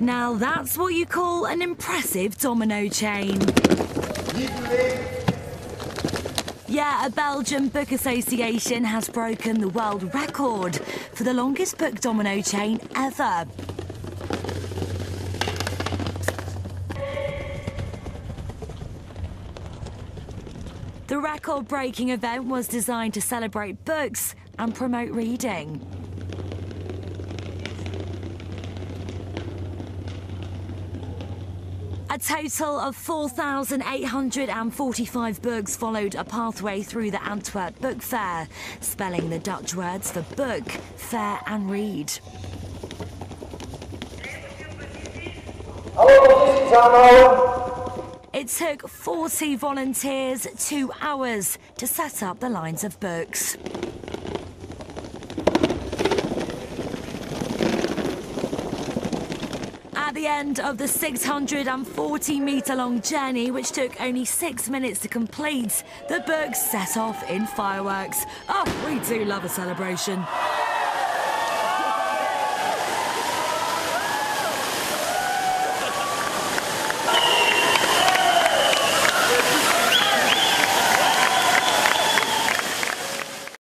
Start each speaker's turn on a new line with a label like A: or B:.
A: Now that's what you call an impressive domino chain. Yeah, a Belgian book association has broken the world record for the longest book domino chain ever. The record breaking event was designed to celebrate books and promote reading. A total of 4,845 books followed a pathway through the Antwerp Book Fair, spelling the Dutch words for book, fair, and read. It took 40 volunteers two hours to set up the lines of books. At the end of the 640 metre long journey, which took only six minutes to complete, the books set off in fireworks. Oh, we do love a celebration.